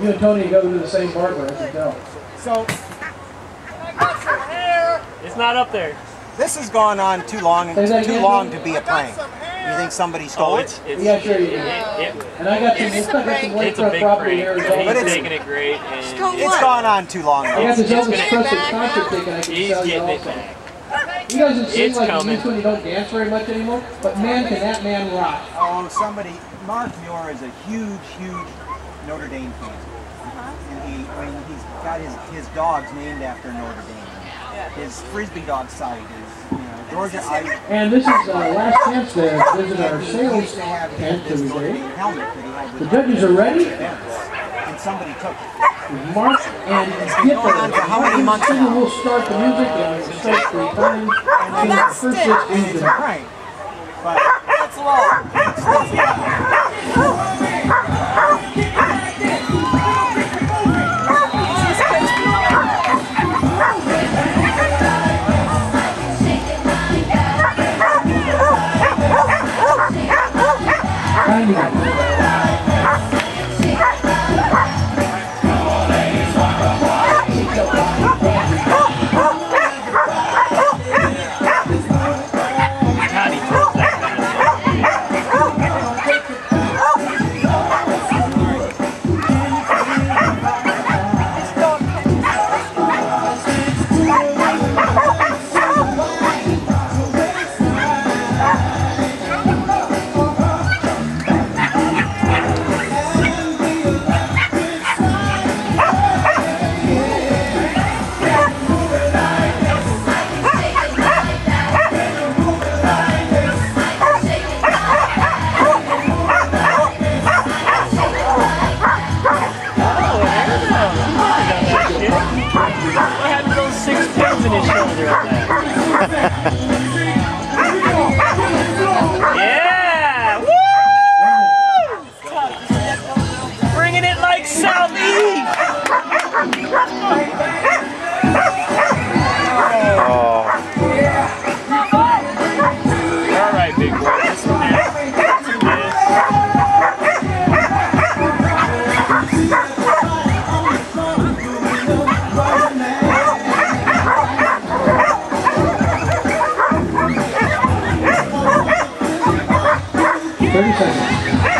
You and Tony go to the same barber, I can tell. So It's not up there. this has gone on too long, Say too again, long to be a prank. You think somebody Oh, stole it's it? it's Yeah, sure you do. it, it, And I got some, I got some it's a big property prank. in He's it's- taking it great, and It's gone on too long. I got though. this Elvis Presley concert ticket I can he's sell you getting it also. back. He doesn't seem It's like coming. when you don't dance very much anymore, but man, can that man rock. Oh, somebody, Mark Muir is a huge, huge Notre Dame fan. And he, I mean, he's got his, his dogs named after Notre Dame. His frisbee dog site is, you know, Georgia I And this is uh, last chance to visit our sales used to have tent today. That he had The with judges are ready. and somebody took it. Mark and been going how many months Mark and now? will start the music and we'll start three times. And the first six And it's a is prank. But It like Southeast! All right, big boy. Thirty seconds.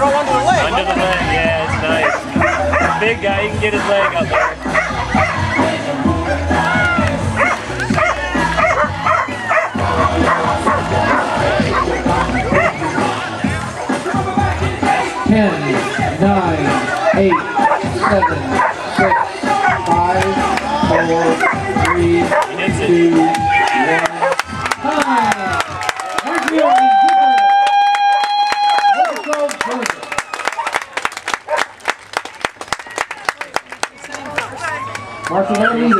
Throw under the leg. Under the leg, yeah, it's nice. Big guy, he can get his leg up there. Ten, nine, eight, seven, six, five, four, three, hits it. two, one. Time. Mark Muir and Cooper. Local Georgia. Mark, you don't need